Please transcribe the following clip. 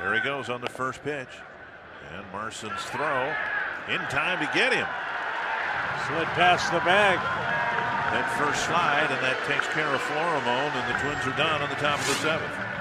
There he goes on the first pitch. And Marson's throw in time to get him. Slid past the bag. That first slide, and that takes care of Florimon, and the Twins are done on the top of the seventh.